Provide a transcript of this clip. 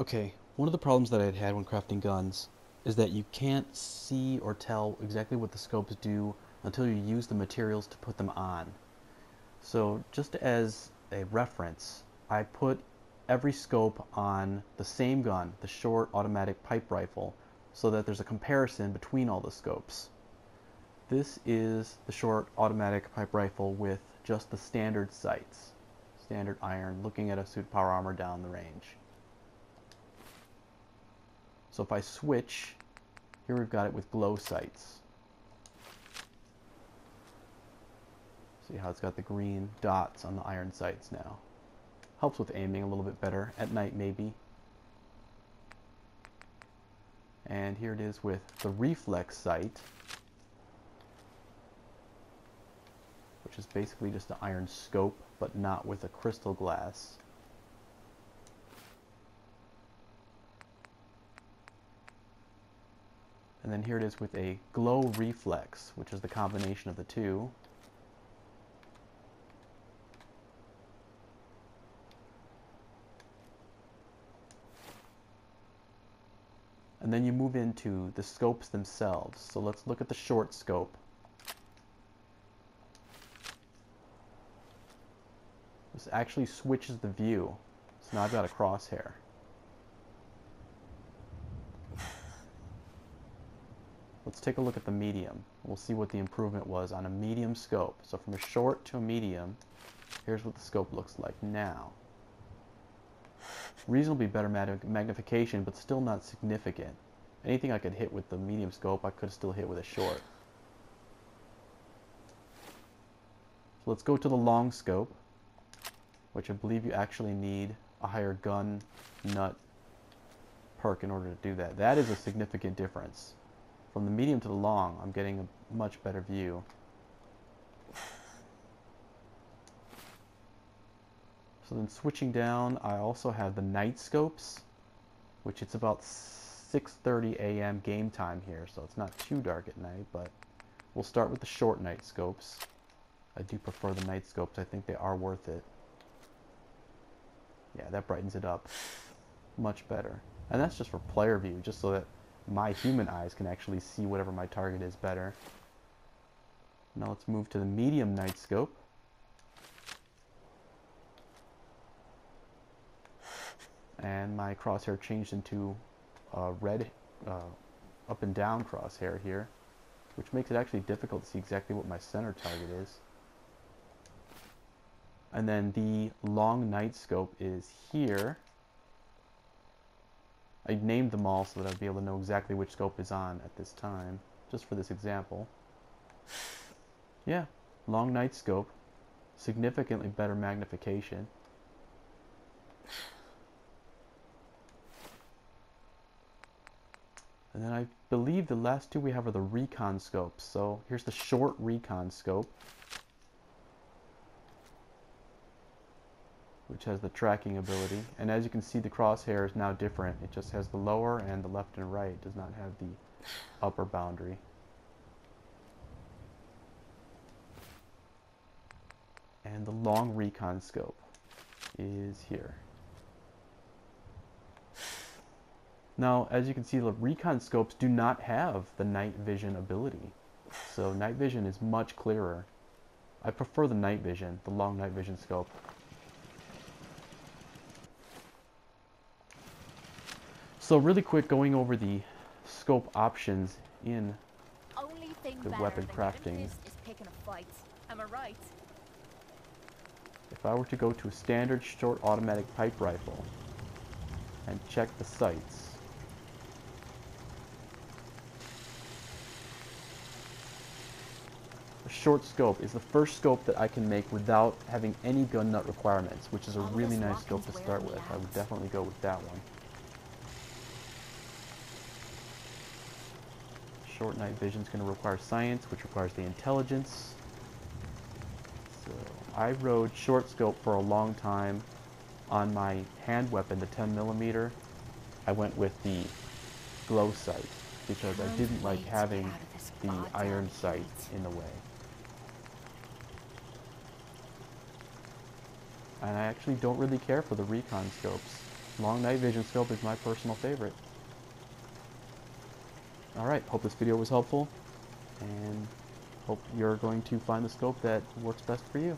Okay, one of the problems that I had had when crafting guns is that you can't see or tell exactly what the scopes do until you use the materials to put them on. So just as a reference, I put every scope on the same gun, the short automatic pipe rifle, so that there's a comparison between all the scopes. This is the short automatic pipe rifle with just the standard sights, standard iron, looking at a suit power armor down the range. So if I switch, here we've got it with glow sights. See how it's got the green dots on the iron sights now. Helps with aiming a little bit better, at night maybe. And here it is with the reflex sight, which is basically just an iron scope, but not with a crystal glass. And then here it is with a glow reflex, which is the combination of the two. And then you move into the scopes themselves. So let's look at the short scope. This actually switches the view. So now I've got a crosshair. Let's take a look at the medium. We'll see what the improvement was on a medium scope. So from a short to a medium, here's what the scope looks like now. Reasonably better magnification, but still not significant. Anything I could hit with the medium scope, I could still hit with a short. So let's go to the long scope, which I believe you actually need a higher gun nut perk in order to do that. That is a significant difference. From the medium to the long, I'm getting a much better view. So then switching down, I also have the night scopes, which it's about 6.30 a.m. game time here, so it's not too dark at night, but we'll start with the short night scopes. I do prefer the night scopes. I think they are worth it. Yeah, that brightens it up much better. And that's just for player view, just so that my human eyes can actually see whatever my target is better. Now let's move to the medium night scope. And my crosshair changed into a red uh, up and down crosshair here, which makes it actually difficult to see exactly what my center target is. And then the long night scope is here. I named them all so that I'd be able to know exactly which scope is on at this time, just for this example. Yeah, long night scope, significantly better magnification. And then I believe the last two we have are the recon scopes. So here's the short recon scope. Which has the tracking ability. And as you can see, the crosshair is now different. It just has the lower and the left and right. It does not have the upper boundary. And the long recon scope is here. Now, as you can see, the recon scopes do not have the night vision ability. So night vision is much clearer. I prefer the night vision, the long night vision scope. So really quick, going over the scope options in the weapon crafting. Right? If I were to go to a standard short automatic pipe rifle and check the sights, a short scope is the first scope that I can make without having any gun nut requirements, which is a really nice scope to start with. I would definitely go with that one. Short night vision is going to require science, which requires the intelligence. So I rode short scope for a long time on my hand weapon, the 10 millimeter. I went with the glow sight because I didn't like having the iron sight in the way. And I actually don't really care for the recon scopes. long night vision scope is my personal favorite. Alright, hope this video was helpful, and hope you're going to find the scope that works best for you.